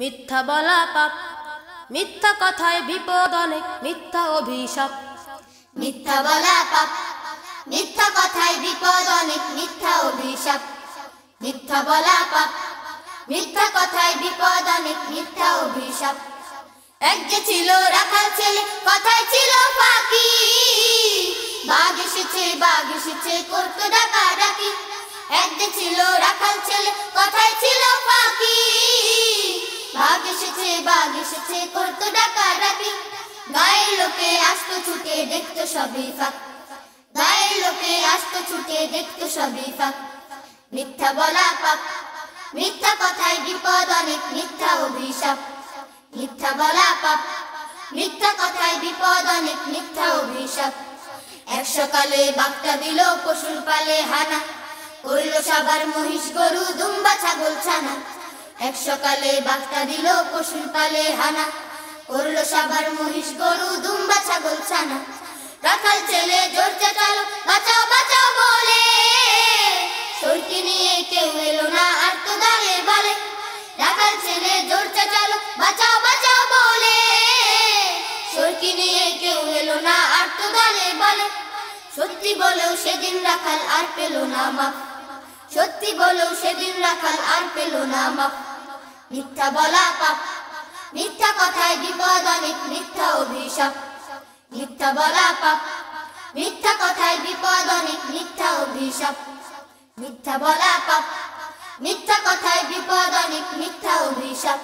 মিথ্যা বলা পাপ, মিথ্যা কথায় বিপদ অনেক, মিথ্যা অভিশাপ। মিথ্যা বলা পাপ, মিথ্যা কথায় বিপদ অনেক, মিথ্যা অভিশাপ। মিথ্যা বলা পাপ, মিথ্যা কথায় বিপদ অনেক, মিথ্যা অভিশাপ। এক যে ছিল রাখাল ছেলে, কথায় ছিল ফাঁকি। বাঘ এসেছে বাঘ এসেছে, করতো ডাকা ডাকি এক যে ছিল রাখাল ছেলে, কথায় বাঘ এসেছে করতো ডাকা ডাকি গায়ের লোকে আসতো ছুটে, দেখতো সবই ফাঁক। গায়ের লোকে আসতো ছুটে, দেখতো সবই ফাঁক। মিথ্যা বলা পাপ, মিথ্যা কথায় বিপদ অনেক, মিথ্যা অভিশাপ। মিথ্যা বলা পাপ, মিথ্যা কথায় বিপদ অনেক, মিথ্যা অভিশাপ। এক সকালে বাঘটা দিল পশুর পালে হানা, করল সবার মহিষ গরু দুম্বা ছাগল ছানা। এক সকালে বাঘটা দিল পশুর পালে হানা। করল সবার মহিষ, গরু, দুম্বা, ছাগল, ছানা। রাখাল ছেলে, জোর চেঁচালো, বাঁচাও বাঁচাও বলে। সরকি নিয়ে কেউ এলো না, আর তো দালে বলে। রাখাল ছেলে, জোর চেঁচালো, বাঁচাও বাঁচাও বলে। সরকি নিয়ে কেউ এলো না, আর তো দালে বলে। সত্যি বলেও সেদিন রাখাল আর পেল না মাপ। সত্যি বলেও সেদিন রাখাল আর পেল না মাপ। মিথ্যা বলা পাপ, মিথ্যা কথায় বিপদ অনেক মিথ্যা অভিশাপ। মিথ্যা বলা পাপ, মিথ্যা কথায় বিপদ অনেক মিথ্যা অভিশাপ। মিথ্যা বলা পাপ, মিথ্যা কথায় বিপদ অনেক মিথ্যা অভিশাপ।